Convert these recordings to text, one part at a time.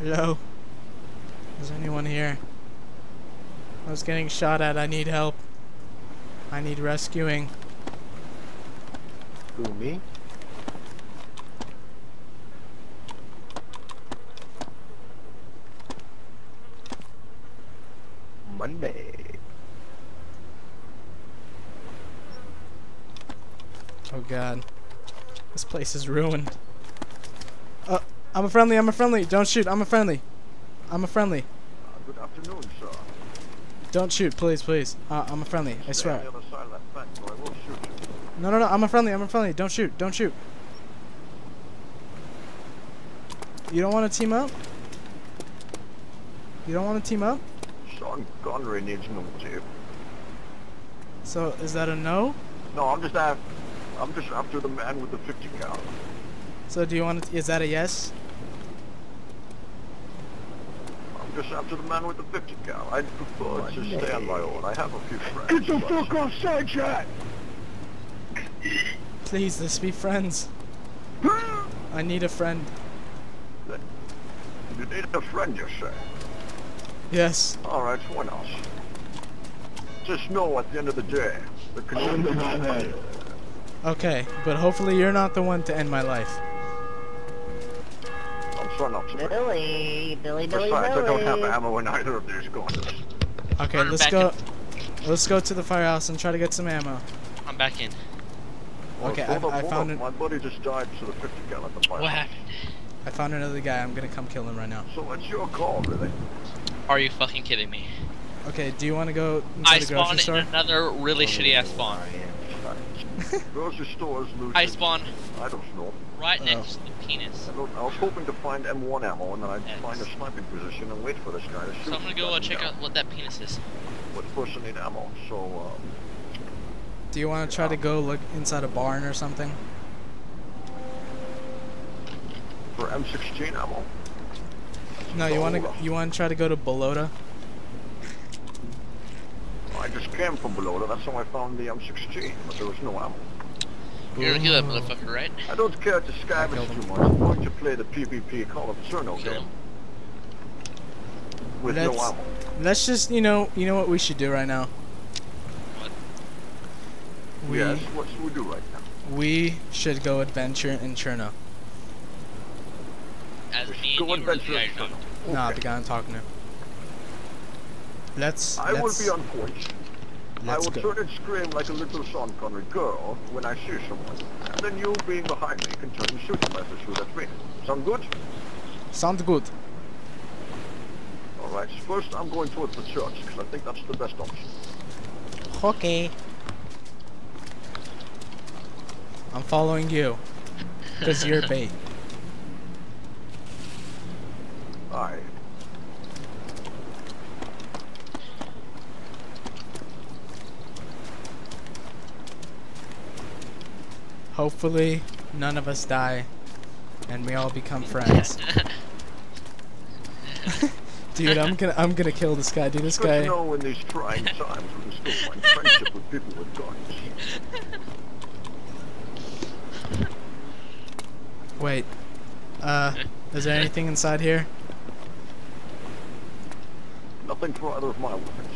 Hello? Is anyone here? I was getting shot at. I need help. I need rescuing. Who, me? Monday. Oh god. This place is ruined. I'm a friendly, I'm a friendly. Don't shoot, I'm a friendly. I'm a friendly. Uh, good afternoon, sir. Don't shoot, please, please. Uh, I'm a friendly, I Stay swear. on the other side of that fence, or I shoot. No, no, no, I'm a friendly, I'm a friendly. Don't shoot, don't shoot. You don't want to team up? You don't want to team up? Sean Connery needs no tip. So, is that a no? No, I'm just after, I'm just after the man with the 50 cal. So, do you want to, is that a yes? I'm just after the man with the 50 cal. I'd prefer to stay on my own. I have a few friends. Get the but- fuck off side shot! Please, let's be friends. I need a friend. You need a friend, you say? Yes. Alright, why not? Just know at the end of the day, the connection Okay, but hopefully you're not the one to end my life. I'm trying not to be. Billy, Billy, Billy, Besides, I don't have ammo in either of these guns. Okay, Running let's back go. Let's go to the firehouse and try to get some ammo. I'm back in. Okay, hold I- up, I found it- My buddy just died to the 50 cal at the fire. What happened? I found another guy. I'm gonna come kill him right now. So it's your call, really. Are you fucking kidding me? Okay, do you want to go I the grocery spawned in another really shitty ass spawn. Grocery stores, loot. I spawn. I don't know. right Oh. next to the penis. I, I was hoping to find M1 ammo and then I'd Yes. find a sniping position and wait for this guy to shoot. So I'm gonna go uh, check out what that penis is. But first I need ammo, so um, Do you want to try to go look inside a barn or something? for M16 ammo. No, you want to you want to try to go to Balota? I just came from below that's how I found the M16, but there was no ammo. You're gonna kill that motherfucker, right? I don't care to killed scavenge too much. I'm going to play the PvP Call of Cerno game him. with no Let's- ammo. Let's just you know you know what we should do right now. What? We yes, what should we do right now? we should go adventure in Cherno. As me should and go you adventure in you're talking Cherno. Nah, the guy I'm talking to. Let's I will let's, be on point. I let's will go. turn and scream like a little Sean Connery girl when I see someone. And then you, being behind me, can turn and shoot them as they shoot at me. Sound good? Sounds good. Alright, first I'm going towards the church, because I think that's the best option. Okay. I'm following you. Because you're bait. Hopefully, none of us die. And we all become friends. Dude, I'm gonna I'm gonna kill this guy. Dude, this Good to guy. know in these trying times we can still find friendship with people with guns. Wait. Uh, is there anything inside here? Nothing for either of my weapons.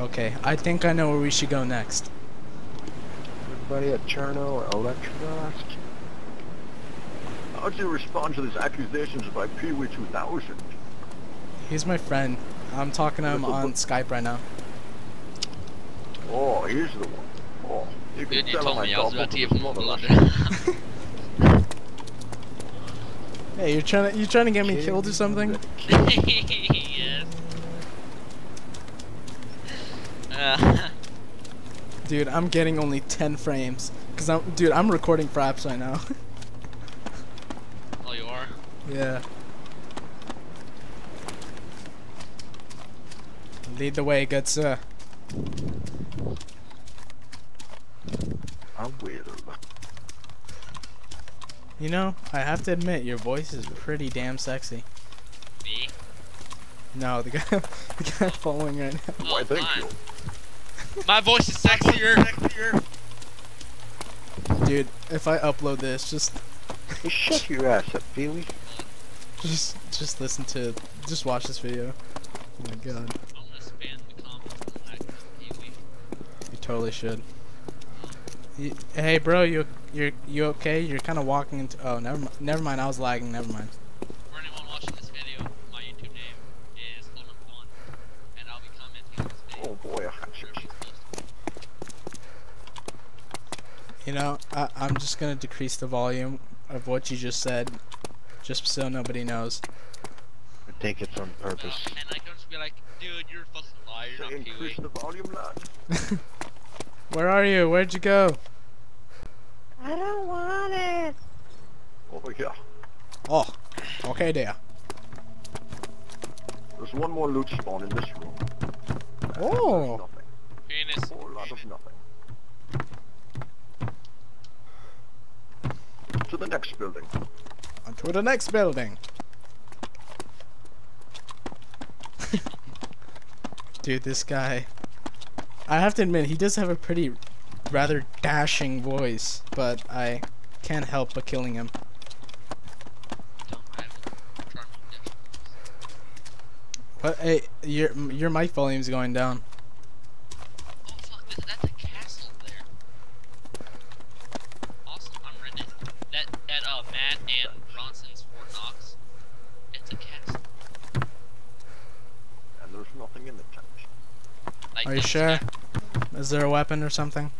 Okay, I think I know where we should go next. Everybody at Cherno or Electroblast? How do you respond to these accusations by Pee Wee 2000? He's my friend. I'm talking to him on Skype right now. Oh, he's the one. Oh, you can Dude, you tell told him me I I was got about to both give of him a his mother blunder. Hey, you're trying to you trying to get me killed or something? yes. Uh, Dude, I'm getting only 10 frames. Cause I'm, dude, I'm recording for apps right now. oh, you are? yeah. Lead the way, good sir. I will. You know, I have to admit, your voice is pretty damn sexy. Me? No, the guy, the guy following right now. Oh, Why, thank fine. you. My voice is sexier. sexier. Dude, if I upload this, just, Hey, shut your ass up, Pee-wee. just just just listen to just watch this video. Oh my god. I'm gonna spam the comments and act like Pee-wee. You totally should. Y hey bro, you you're you okay? You're kind of walking into Oh, never. Never mind. I was lagging. Never mind. For anyone watching this video, my YouTube name is One, and I'll be commenting on this video. Oh boy, a hatchet. Pretty close to You know, I I'm just going to decrease the volume of what you just said just so nobody knows. I think it's on Uh, purpose. and I can just be like, dude, you're a fucking liar, you're not Pee-wee. increase the volume, lad. Where are you? Where'd you go? I don't want it. Over here. Oh, okay there. There's one more loot spawn in this room. Oh. Penis. A lot of nothing. To the next building. On to the next building. Dude, this guy. I have to admit, he does have a pretty rather dashing voice, but I can't help but killing him. But hey, your your mic volume's going down. Oh fuck, this, that's a castle there. Awesome, I'm renting that that uh Matt and Bronson's Fort Knox. It's a castle. And there's nothing in the tent. Like Are you sure? Is there a weapon or something?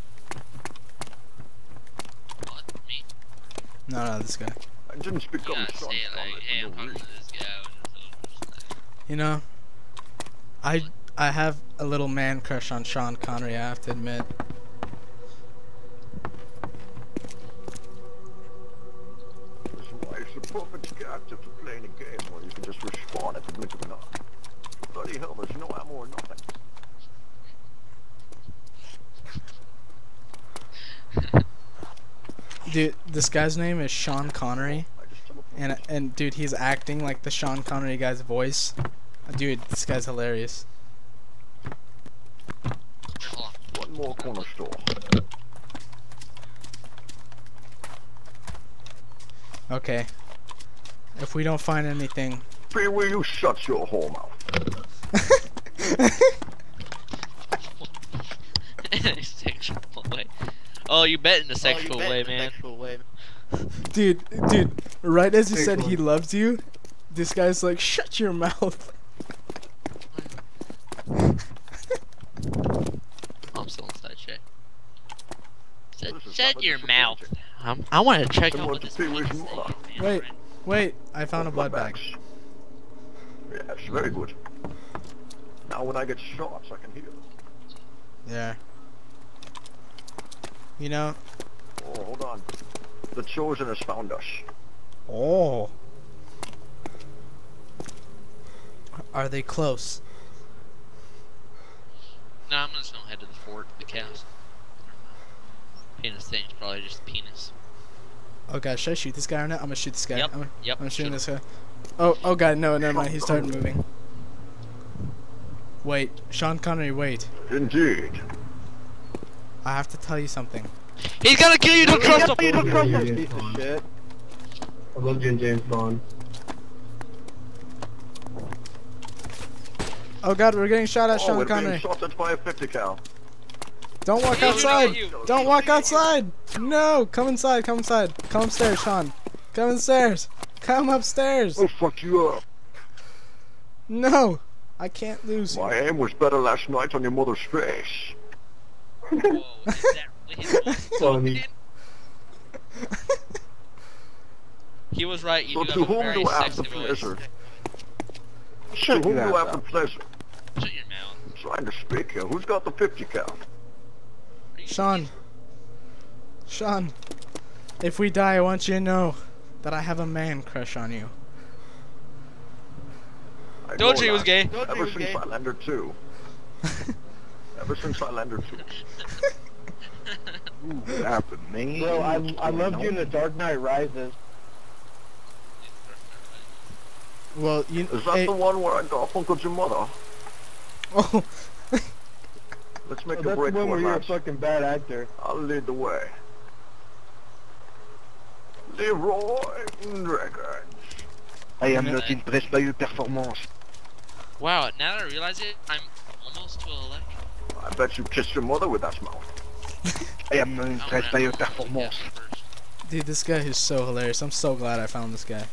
What? Me? No, no, this guy. I didn't speak You up gotta Sean say it like, Connery hey, I'm for no talking reason. to this guy. and so- just like- You know, I I have a little man crush on Sean Connery. I have to admit. This is the perfect character for playing a game where you can just respawn at the blink of an eye. Bloody hell, there's no ammo or nothing. Dude, this guy's name is Sean Connery, I just teleported. and and dude, he's acting like the Sean Connery guy's voice. Dude, this guy's hilarious. Here, hold on. One more corner store. Okay. If we don't find anything, Pee Wee, you shut your whole mouth. sexual way. Oh, you bet in oh, a sexual way, man. dude, dude, right as he said he loves you, this guy's like, shut your mouth. I'm still inside shit. Shut, shut your mouth. I'm, I want to check out what to this Pee Wee's is mother. saying, man, Wait, wait, I found a blood bag. Yes, very good. Now when I get shots, I can heal. There. You know, Oh, hold on. The Chosen has found us. oh. Are they close? No, I'm just gonna head to the fort, the castle. Penis thing's probably just penis. Oh god, should I shoot this guy or not? I'm gonna shoot this guy. Yep, I'm, gonna- yep, I'm shooting shoot this guy. Oh, oh god, no, never mind. He started moving. Wait, Sean Connery, wait. Indeed. I have to tell you something. He's gonna kill you, don't trust him! Piece of shit. I love you and James Bond. Oh god, we're getting shot at oh, Sean we're being Connery. shot at by a 50 cal. Don't walk Hey, you outside. you. Don't walk outside. No, come inside. Come inside. Come upstairs, Sean. Come upstairs. Come upstairs. We'll fuck you up. No, I can't lose. My aim was better last night on your mother's face. Whoa, is that really his voice? Funny. He was right, you So do to have a whom do I have the sexy voice. pleasure? To whom do I have the up. pleasure? Shut your mouth. I'm trying to speak here. Who's got the 50 cal? Are you Sean. Sean. If we die, I want you to know that I have a man crush on you. I Told know you he was that. gay. Ever since Highlander 2. Ever since Highlander 2. Ooh, what happened, man? Bro, I, What's I loved you in? The Dark Knight Rises. Well, you. Is that hey- the one where I got garfunkeled your mother? oh, Let's make Oh, a that's the break one for where it, you're a fucking bad actor. I'll lead the way. Leroy Records. I I am not impressed by your performance. Wow, now that I realize it, I'm almost to a elect. I bet you kissed your mother with that smile. I am not impressed by gonna- your I'm gonna performance. guess first. Dude, this guy is so hilarious. I'm so glad I found this guy.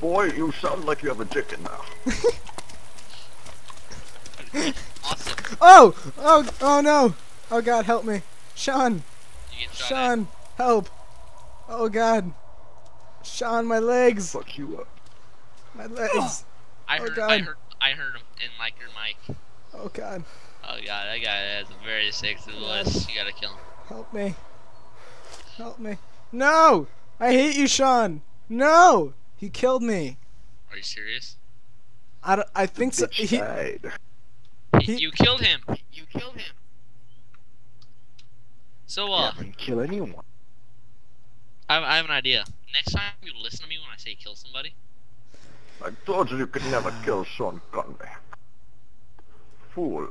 Boy, you sound like you have a chicken now. Awesome. Oh! Oh! Oh no! Oh god, help me. Sean! You get shot at. Sean! Help! Oh god. Sean, my legs! Fuck you up. My legs! I Oh, heard, God. I heard, I heard him in like your mic. Oh god. Oh god, that guy has a very sexy voice. You gotta kill him. Help me. Help me. No! I hate you, Sean! No! He killed me. Are you serious? I, don't, I think so. He, died. He, He- you killed him. You killed him. So I uh, haven't killed anyone. I, I have an idea. Next time you listen to me when I say kill somebody, I told you you could never kill Sean Conway. Fool.